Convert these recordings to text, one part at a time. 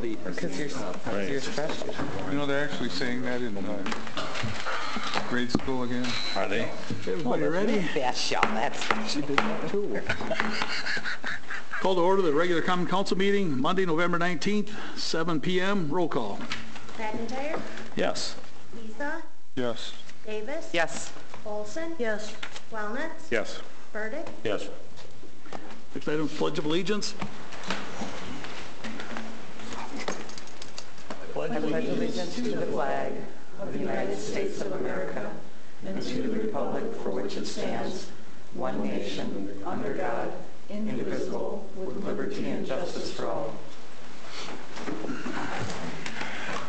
the. Because you're, because you're special. You know, they're actually saying that in uh, grade school again. Are they? Everybody ready? Special, that's. She did that too. Call to order the regular common council meeting, Monday, November 19th, 7 PM. Roll call. McIntyre, Yes. Lisa, Yes. Davis. Yes. Olson. Yes. Wellner, Yes. Burdick, Yes. Next item, pledge of allegiance. I pledge allegiance to the flag of the United States of America and to the republic for which it stands, one nation, under God, indivisible, with liberty and justice for all.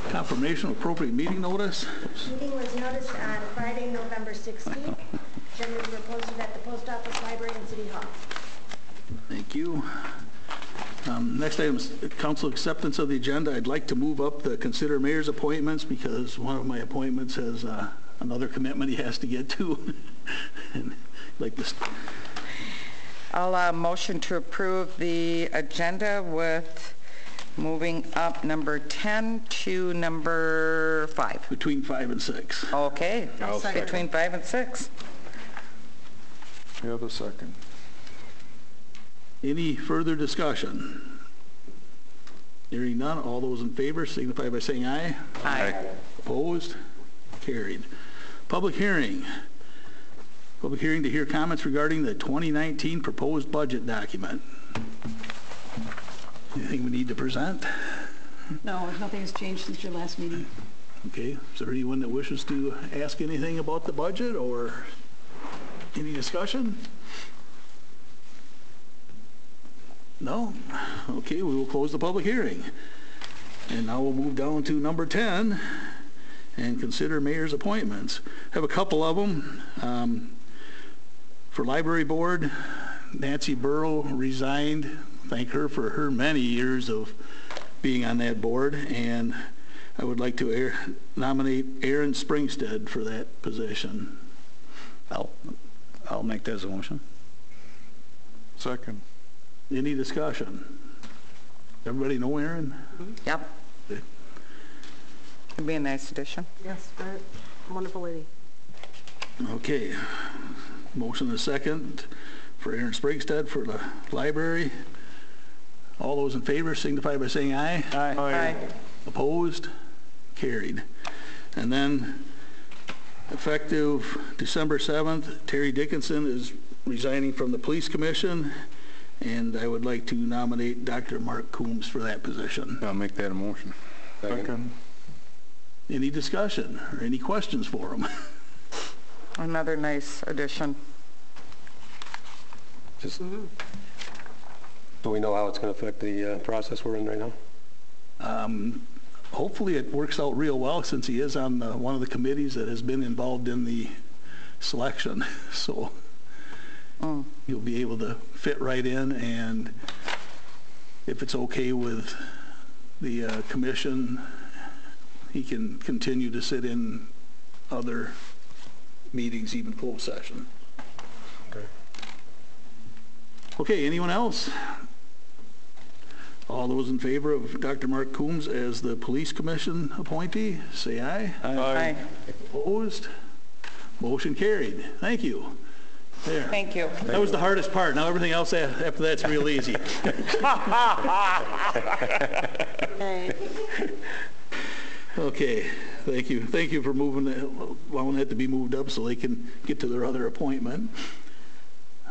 Confirmation of appropriate meeting notice. meeting was noticed on Friday, November 16th. Agendas were posted at the post office, library, and city hall. Thank you. Um, Next item is council acceptance of the agenda. I'd like to move up the consider mayor's appointments because one of my appointments has uh, another commitment he has to get to. And Like this, I'll uh, motion to approve the agenda with moving up number 10 to number 5. between five and six. Okay, between 5 and 6. You have a second. Any further discussion? Hearing none, all those in favor signify by saying aye. Aye. Opposed? Carried. Public hearing. Public hearing to hear comments regarding the 2019 proposed budget document. Anything we need to present? No, nothing has changed since your last meeting. Okay, is there anyone that wishes to ask anything about the budget or any discussion? No? Okay, we will close the public hearing. And now we'll move down to number 10 and consider mayor's appointments. Have a couple of them. Um, For library board, Nancy Burrow resigned. Thank her for her many years of being on that board. And I would like to air- nominate Aaron Springstead for that position. I'll, I'll make that as a motion. Second. Any discussion? Everybody know Aaron? Yep. It'd be a nice addition. Yes, very wonderful lady. Okay. Motion and a second for Aaron Springstead for the library. All those in favor signify by saying aye. aye. Aye. Opposed? Carried. And then, effective December 7th, Terry Dickinson is resigning from the Police Commission, and I would like to nominate Dr. Mark Coombs for that position. I'll make that a motion. Second. Any discussion or any questions for him? Another nice addition. Just, do we know how it's going to affect the uh, process we're in right now? Um, Hopefully, it works out real well, since he is on the- one of the committees that has been involved in the selection, so Mm. He'll be able to fit right in, and if it's okay with the uh, commission, he can continue to sit in other meetings, even closed session. Okay. Okay, anyone else? All those in favor of Dr. Mark Coombs as the Police Commission appointee, say aye. Aye. Opposed? Motion carried. Thank you. There. Thank you. That was the hardest part. Now everything else a- after that's real easy. Okay, thank you. Thank you for moving, it- allowing that to be moved up so they can get to their other appointment.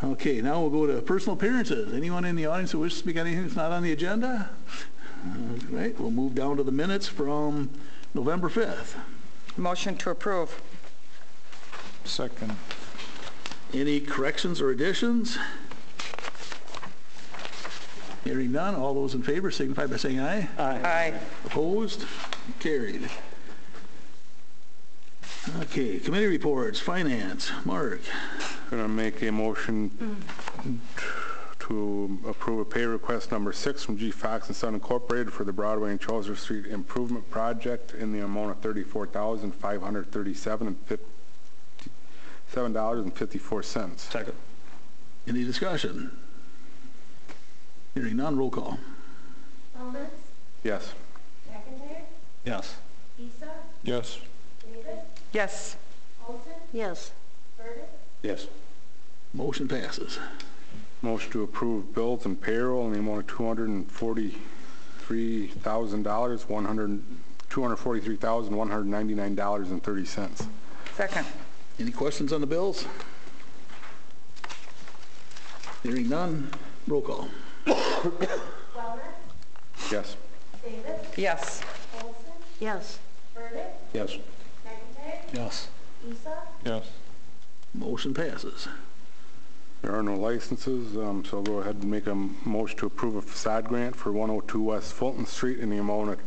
Okay, now we'll go to personal appearances. Anyone in the audience who wishes to speak on anything that's not on the agenda? All right, we'll move down to the minutes from November 5th. Motion to approve. Second. Any corrections or additions? Hearing none, all those in favor signify by saying aye. Aye. Opposed? Carried. Okay, committee reports, finance, Mark. Going to make a motion to approve a pay request number six from G Fox and Son Incorporated for the Broadway and Chaucer Street Improvement Project in the amount of thirty-four thousand, five hundred thirty-seven and fifty $7.54. Second. Any discussion? Hearing none, roll call. Thomas, Yes. McIntyre, Yes. Isa, Yes. David. Yes. Olson, yes, Burdick, Yes. Motion passes. Motion to approve bills and payroll in the amount of two hundred forty-three thousand dollars one hundred two hundred forty-three thousand one hundred ninety-nine dollars and thirty Second. Any questions on the bills? Hearing none, roll call. Wellner, Yes. Davis, Yes. Olson, Yes. Burdick, Yes. McIntyre, Yes. Isa, Yes. Motion passes. There are no licenses, um, so I'll go ahead and make a motion to approve a facade grant for 102 West Fulton Street in the amount of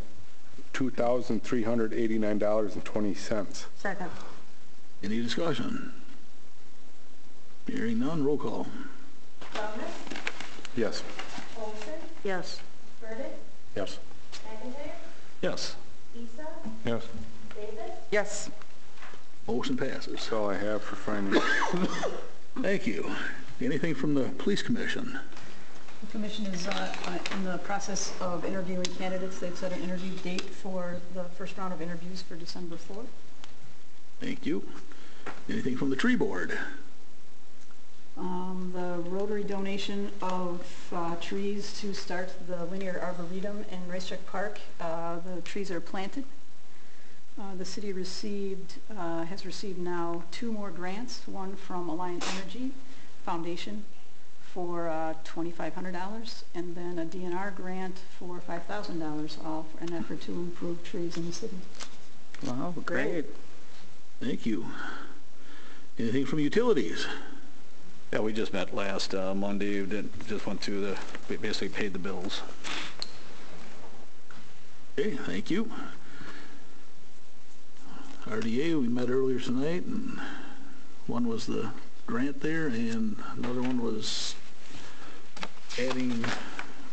$2,389.20. Second. Any discussion? Hearing none, roll call. Wellner, Yes. Olson, Yes. Burdick, Yes. McIntyre, Yes. Isa, Yes. Davis, Yes. Motion passes. That's all I have for finance. Thank you. Anything from the police commission? The commission is uh, uh, in the process of interviewing candidates. They've set an interview date for the first round of interviews for December 4th. Thank you. Anything from the tree board? Um, The Rotary donation of uh, trees to start the linear arboretum in Racetrack Park. Uh, The trees are planted. Uh, The city received, uh, has received now two more grants, one from Alliant Energy Foundation for uh, $2,500, and then a DNR grant for $5,000, all for an effort to improve trees in the city. Wow, great. Thank you. Anything from utilities? Yeah, we just met last uh, Monday, We did, just went through the, we basically paid the bills. Okay, thank you. RDA, we met earlier tonight, and one was the grant there, and another one was adding,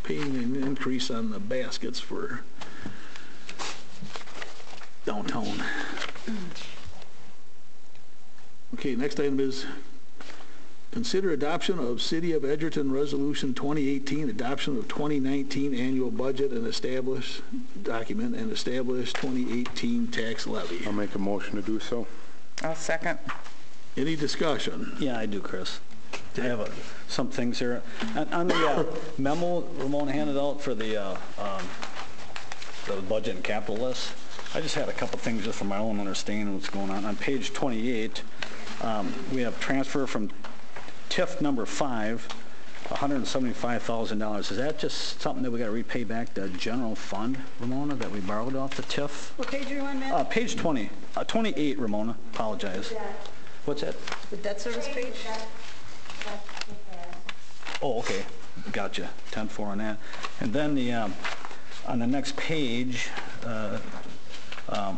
paying an increase on the baskets for downtown. Okay, next item is Consider adoption of City of Edgerton Resolution 2018, adoption of 2019 annual budget and establish, document and establish 2018 tax levy. I'll make a motion to do so. I'll second. Any discussion? Yeah, I do, Chris. I have uh, some things here. On- On the uh, memo Ramona handed out for the, uh, um, the budget and capital list, I just had a couple things just for my own understanding of what's going on. On page 28, um, we have transfer from TIF number five, $175,000. Is that just something that we got to repay back the general fund, Ramona, that we borrowed off the TIF? What page are you on, Uh, Page 20, uh, 28, Ramona, apologize. What's that? The debt service page? Oh, okay, gotcha, 10-4 on that. And then the, um, on the next page, uh, um,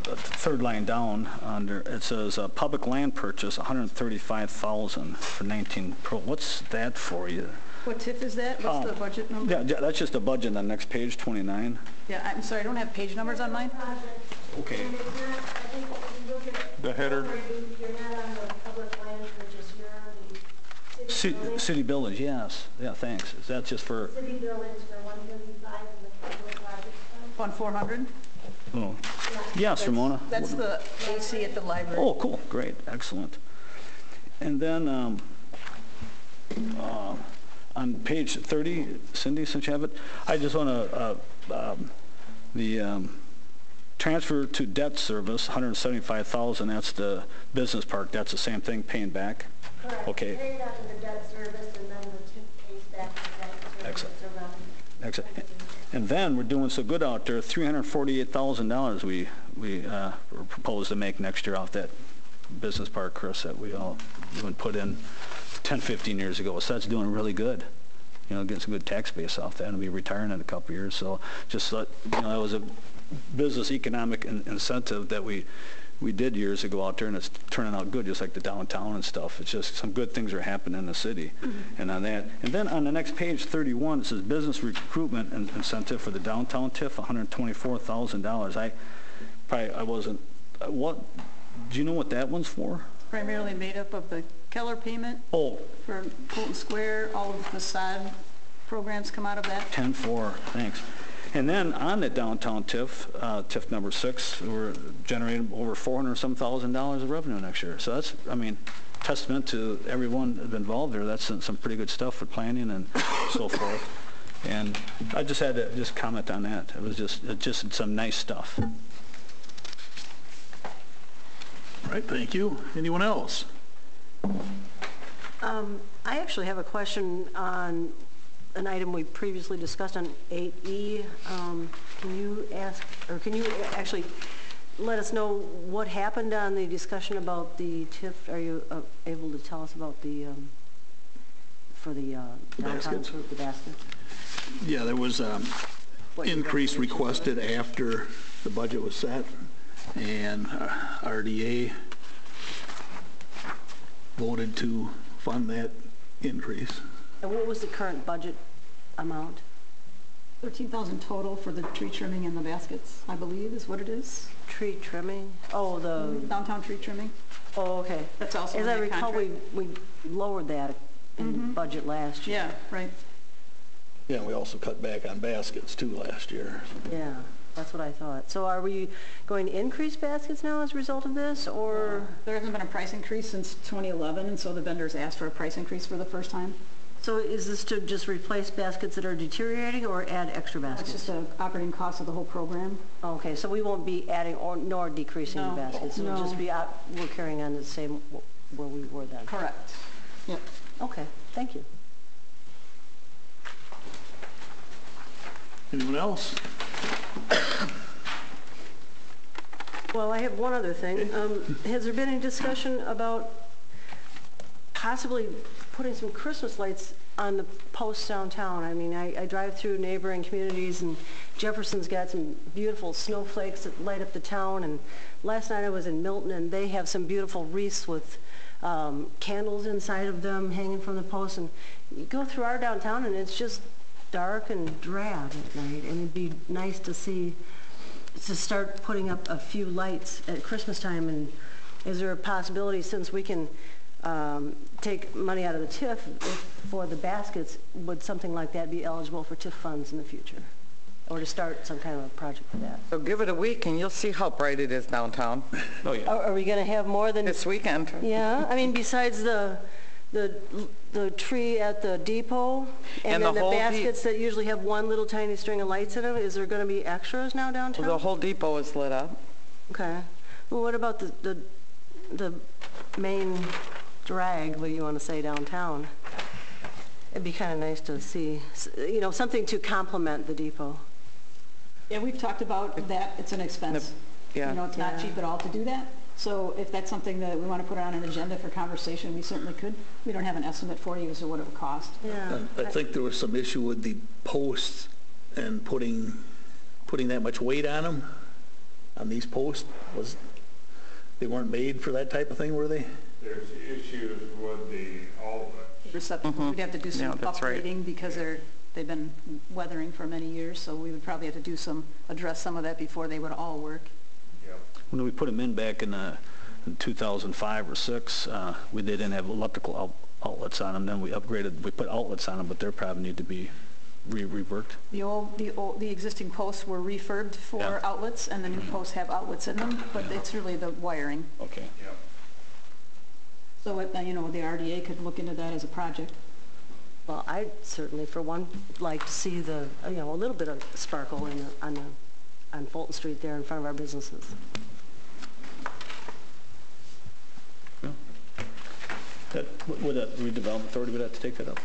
the third line down, under, it says, uh, public land purchase, 135,000 for 19 Pro. What's that for you? What TIF is that? What's the Um, budget number? Yeah, yeah, that's just a budget on the next page, 29. Yeah, I'm sorry, I don't have page numbers on mine. Okay. And it's not, I think if you look at. The header. You're not on the public land purchase, you're on the city buildings. City buildings, yes, yeah, thanks. Is that just for, City buildings for one thirty-five in the capital projects fund. Fund 400? oh, yes, Ramona? That's the AC at the library. Oh, cool, great, excellent. And then, um, uh, on page 30, Cindy, since you have it, I just want to, the um, transfer to debt service, 175,000, that's the business park, that's the same thing, paying back? Correct. Okay. Paid out of the debt service and then the TIF pays back the debt service Excellent. around. And then, we're doing so good out there, $348,000 we, we uh, propose to make next year off that business park, Chris, that we all even put in 10, 15 years ago. So that's doing really good. You know, getting some good tax base off that, and we'll be retiring in a couple years. So just, let- you know, that was a business economic in- incentive that we, we did years ago out there, and it's turning out good, just like the downtown and stuff. It's just, some good things are happening in the city. And on that, and then on the next page, 31, it says business recruitment in- incentive for the downtown TIF, $124,000. I, probably, I wasn't, uh, what, do you know what that one's for? Primarily made up of the Keller payment Oh, for Fulton Square, all of the facade programs come out of that. 10-4, thanks. And then on the downtown TIF, uh, TIF number six, we're generating over 400 some thousand dollars of revenue next year. So that's, I mean, testament to everyone involved there. That's some pretty good stuff for planning and so forth. And I just had to just comment on that. It was just, it just some nice stuff. All right, thank you. Anyone else? Um, I actually have a question on an item we previously discussed on 8E. Um, Can you ask, or can you actually let us know what happened on the discussion about the TIF? Are you uh, able to tell us about the, um, for the uh, downtown, Baskets? group, the baskets? Yeah, there was um, What you increase requested after the budget was set, and uh, RDA voted to fund that increase. And what was the current budget amount? 13,000 total for the tree trimming and the baskets, I believe is what it is. Tree trimming? Oh, the, mm-hmm, Downtown tree trimming. oh, okay. That's also As in I that recall, we, contract. we lowered that in mm-hmm. budget last year. Yeah, right. Yeah, we also cut back on baskets too last year. Yeah, that's what I thought. So are we going to increase baskets now as a result of this, or? There hasn't been a price increase since 2011, and so the vendors asked for a price increase for the first time. So is this to just replace baskets that are deteriorating or add extra It's baskets? just the operating cost of the whole program. Okay, so we won't be adding or nor decreasing the No, baskets? It'll just no. be, out- we're carrying on the same wh- where we were then? Correct. Yep. Okay, thank you. Anyone else? Well, I have one other thing. Um, Has there been any discussion about possibly putting some Christmas lights on the posts downtown? I mean, I I drive through neighboring communities, and Jefferson's got some beautiful snowflakes that light up the town, and last night I was in Milton, and they have some beautiful wreaths with um, candles inside of them hanging from the posts, and you go through our downtown, and it's just dark and drab at night, and it'd be nice to see to start putting up a few lights at Christmas time, and is there a possibility, since we can Um, take money out of the TIF if- for the baskets, would something like that be eligible for TIF funds in the future? Or to start some kind of a project for that? So give it a week and you'll see how bright it is downtown Oh, yeah. Are are we going to have more than, this weekend. yeah, I mean, besides the, the, the tree at the depot? And And then the the whole de- baskets that usually have one little tiny string of lights in them, is there going to be extras now downtown? The whole depot is lit up. Okay. Well, what about the, the, the main drag, what do you want to say, downtown? It'd be kind of nice to see, you know, something to complement the depot. Yeah, we've talked about that. It's an expense. yeah. You know, it's not Yeah. cheap at all to do that. So if that's something that we want to put on an agenda for conversation, we certainly could. We don't have an estimate for you as to what it would cost. Yeah. I think there was some issue with the posts and putting, putting that much weight on them, on these posts, was, they weren't made for that type of thing, were they? There's issues with the outlet. Receptacle, we'd have to do some Yeah, that's right. upgrading because they're, they've been weathering for many years, so we would probably have to do some, address some of that before they would all work. Yep. When we put them in back in uh, in 2005 or 6, uh, we didn't have electrical out- outlets on them. Then we upgraded, we put outlets on them, but they probably need to be re- reworked. The old, the old, the existing posts were refurbed for Yeah. outlets, and the new posts have outlets in them, but it's really the wiring. Okay. Yep. So, it- uh, you know, the RDA could look into that as a project. Well, I certainly, for one, like to see the, uh, you know, a little bit of sparkle in the, on the, on Fulton Street there in front of our businesses. That, would that redevelopment authority would have to take that up?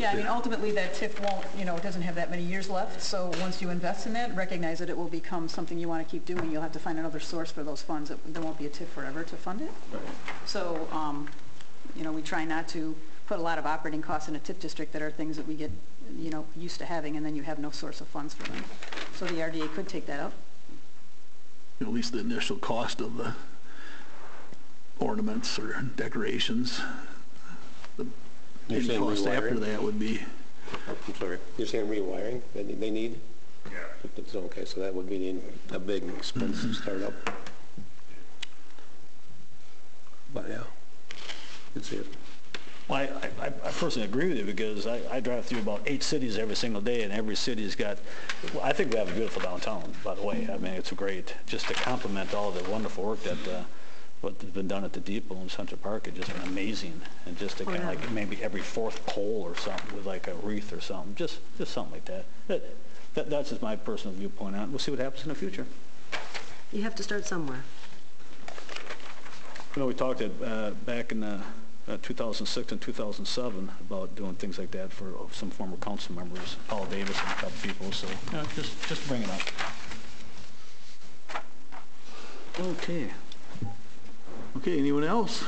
Yeah, I mean, ultimately, that TIF won't, you know, it doesn't have that many years left, so once you invest in that, recognize that it will become something you want to keep doing. You'll have to find another source for those funds. It- There won't be a TIF forever to fund it. Right. So, um, you know, we try not to put a lot of operating costs in a TIF district that are things that we get, you know, used to having, and then you have no source of funds for them. So the RDA could take that up. At least the initial cost of the ornaments or decorations. The- You're Any saying cost after rewiring? that would be, I'm sorry, you're saying rewiring that they need? Yeah. It's okay, so that would be the- a big expense to start up. But yeah, it's it. Well, I, I I personally agree with you because I, I drive through about eight cities every single day and every city's got, well, I think we have a beautiful downtown, by the way. I mean, it's great. Just to complement all the wonderful work that, uh, what's been done at the depot in Central Park, it's just been amazing. And just to kind of like maybe every fourth pole or something with like a wreath or something, just, just something like that. That, that that's just my personal viewpoint on it. We'll see what happens in the future. You have to start somewhere. You know, we talked at, uh, back in uh, uh, 2006 and 2007 about doing things like that for some former council members, Paul Davis and a couple people, so, yeah, just, just bring it up. Okay. Okay, anyone else?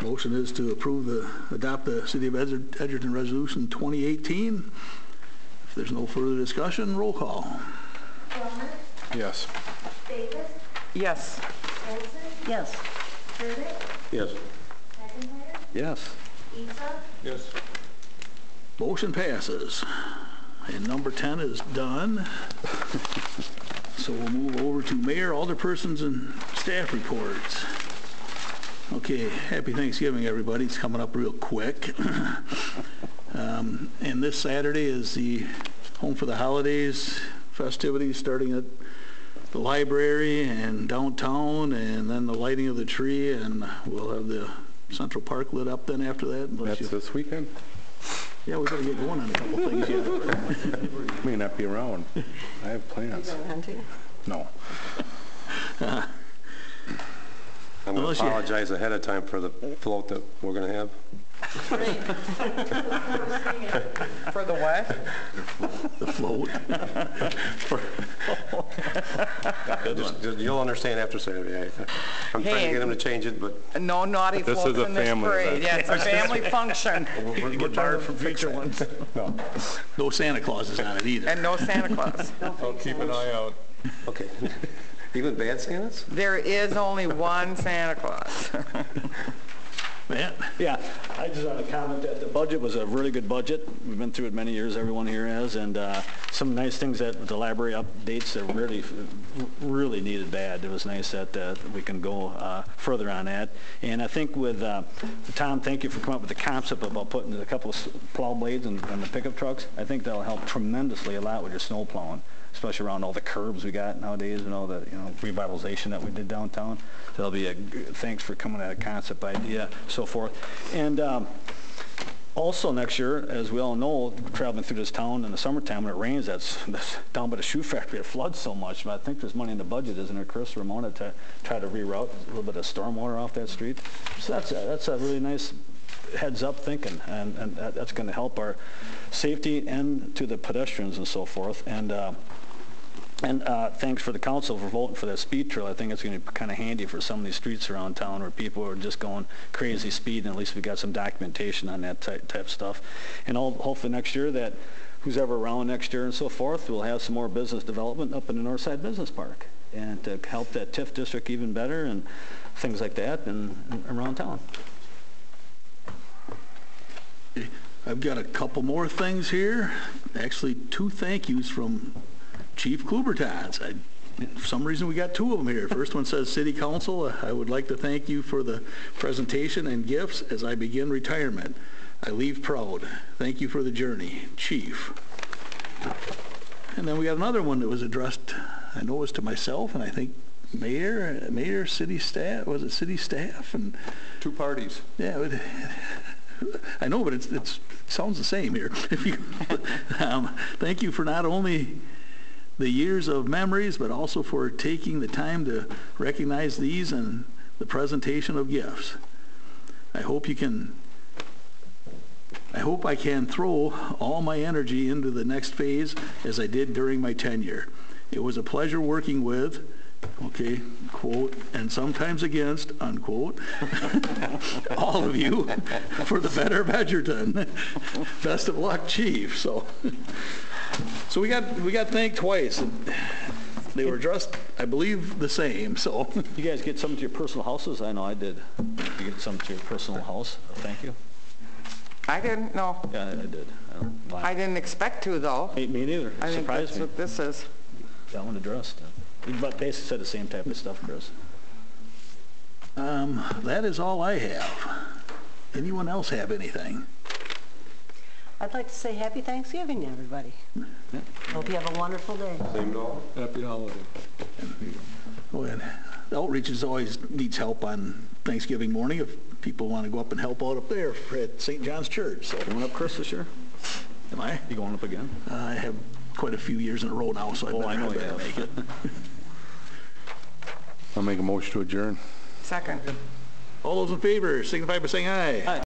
Motion is to approve the, adopt the City of Edgerton Resolution 2018. If there's no further discussion, roll call. Plummer, Yes. Davis, Yes. Olson, Yes. Surratt, Yes. McIntyre, Yes. Isa, Yes. Motion passes. And number 10 is done. So we'll move over to mayor, alderpersons, and staff reports. Okay, happy Thanksgiving, everybody. It's coming up real quick. Um, And this Saturday is the Home for the Holidays festivities, starting at the library and downtown, and then the lighting of the tree, and we'll have the Central Park lit up then after that. That's you- this weekend? Yeah, we better get going on a couple things yet. May not be around. I have plans. Hunting? No. I'm going Unless to you- apologize ahead of time for the float that we're going to have. For the what? The float. Just- just- You'll understand after Saturday. I- I'm trying to Hey. get him to change it, but No naughty This floats is a in this family parade. event. Yeah, it's a family function. Get barred from future ones. No. No Santa Claus is on it either. And no Santa Claus. I'll keep an eye out. okay. Even bad Santas? There is only one Santa Claus. Matt? Yeah, I just want to comment that the budget was a really good budget. We've been through it many years, everyone here has, and uh, some nice things that the library updates that really, really needed bad. It was nice that uh, we can go uh, further on that. And I think with, uh, Tom, thank you for coming up with the concept about putting a couple of plow blades in the pickup trucks. I think that'll help tremendously a lot with your snow plowing, especially around all the curbs we got nowadays and all the, you know, revitalization that we did downtown. That'll be a, thanks for coming at a concept idea, so forth. And um, also next year, as we all know, traveling through this town in the summertime when it rains, that's, that's down by the shoe factory, it floods so much. But I think there's money in the budget, isn't there, Chris, Ramona, to try to reroute a little bit of stormwater off that street? So that's, a- that's a really nice heads-up thinking, and, and that- that's going to help our safety and to the pedestrians and so forth. And, uh, and uh, thanks for the council for voting for that speed trail. I think it's going to be kind of handy for some of these streets around town where people are just going crazy speed, and at least we got some documentation on that type, type stuff. And all, hopefully next year that who's ever around next year and so forth, we'll have some more business development up in the Northside Business Park and to help that TIF district even better and things like that and, and around town. I've got a couple more things here. Actually, two thank yous from Chief Klubertanz. I- For some reason, we got two of them here. First one says, "City Council, uh, I would like to thank you for the presentation and gifts as I begin retirement. I leave proud. Thank you for the journey, Chief." And then we got another one that was addressed, I know it was to myself, and I think mayor, mayor, city staff, was it city staff? And Two parties. yeah, it- I know, but it's, it's, it sounds the same here. Um, thank you for not only the years of memories, but also for taking the time to recognize these and the presentation of gifts. I hope you can, I hope I can throw all my energy into the next phase as I did during my tenure. It was a pleasure working with, okay, quote, and sometimes against, unquote, all of you for the better of Edgerton. Best of luck, chief, so. So we got, we got thanked twice. and They were dressed, I believe, the same, so. You guys get some to your personal houses? I know I did. You get some to your personal house? Thank you. I didn't know. Yeah, I did. I don't- I didn't expect to, though. Me me neither. I think Surprised that's me. what this is. That one addressed. But basically said the same type of stuff, Chris. Um, That is all I have. Anyone else have anything? I'd like to say happy Thanksgiving to everybody. Hope you have a wonderful day. Same to all. Happy holiday. Oh, and Outreach is always needs help on Thanksgiving morning if people want to go up and help out up there at St. John's Church. So, Going up, Chris, this year? am I? You going up again? I have quite a few years in a row now, so oh, I Oh, better, I know you better have. make it. I'll make a motion to adjourn. Second. All those in favor signify by saying aye.